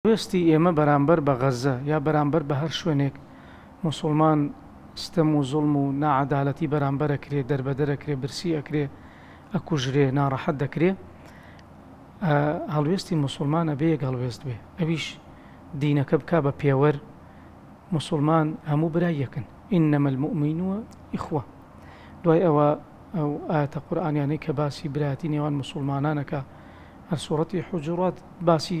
هەڵوێستی ئێمە بەرامبەر بە غەززە یا بەرامبەر بە هەر شوێنێک موسوڵمان ستەم و زوڵم و ناعەدالەتی بەرامبەر ئەکرێ، دەربەدەر ئەکرێ، برسی ئەکرێ، ئەکوژرێ، ناڕەحەت دەکرێ، ئە هەڵوێستی موسوڵمان ئەبێ یەک هەڵوێست بێ ئەویش دینەکە بکا بە پێوەر، موسوڵمان هەموو برای یەکن، انما المومنون اخوە، دوای ئەوە ئەو ئایەتە قورئانیانەی کە باسی برایەتی نێوان موسوڵمانان ئەکا، هەر سوڕەتی حوجورات باسی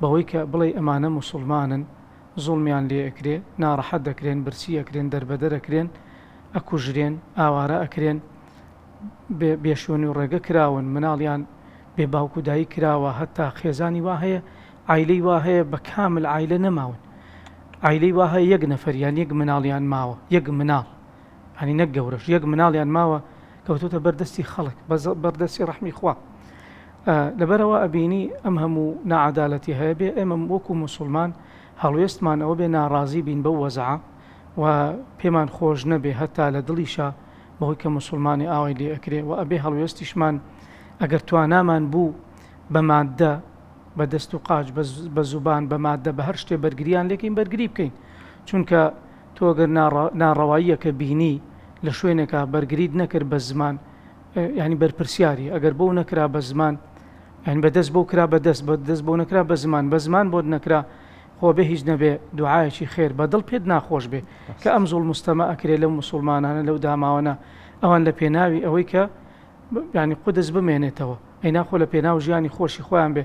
بەوەی کە بڵێی ئەمانە موسوڵمانن زوڵمیان لێ ئەکرێ ناڕەحەت دەکرێن برسی ئەکرێن دەربەدەر ئەکرێن ئەکوژرێن ئاوارە ئەکرێن بێ بێ شوێن و ڕێگە کراون مناڵیان بێ باوک و دایک کراوە هەتا خێزانی وا هەیە عایلەی وا هەیە بە کامل عایلە نەماون عایلەی وا هەیە یەک نەفەر یان یەک مناڵیان ماوە یەک مناڵ هەنی نەک گەورەش یەک مناڵیان ماوە کەوتۆتە بەر دەستی خەڵک بەز بەر دەستی ڕەحمی خوا ئا لەبەرئەوە ئەبینی ئەم هەموو ناعەدالەتی هەیە بێ ئێمە وەکو موسوڵمان هەڵوێستمان ئەوە بێ ناڕازی بین بەو وەزعە و پێمان خۆش نەبێ هەتا لە دڵیشا بەهۆی کە موسوڵمانێ ئاوای لێ ئەکرێ و ئەبێ هەڵوێستیشمان ئەگەر توانامان بوو بە ماددە بە دەست و قاچ بە زوبان بە ماددە بە هەر شتێ بەرگریان لێ کەین بەرگری بکەین چونکە تۆ گەر ناڕەواییەکە بینی لە شوێنێکا بەرگریت نەکرد بە زمان یانی بەرپرسیاری ئەگەر بۆو نەکرا بە زمان یانی بە دەست بۆو کرا بە دەست بە دەست بۆو نەکرا بە زمان بە زمان بۆت نەکرا خۆ بێ هیچ نەبێ دوعایەکی خێر بە دڵ پێت ناخۆش بێ کە ئەم زوڵم مستەما ئەکرێ لەو مسوڵمانانە لەو داماوانە ئەوان لە پێناوی ئەوەی کە یانی قودس بمێنێتەوە ئەی ناخۆ لە پێناو ژیانی خۆشی خۆیان بێ.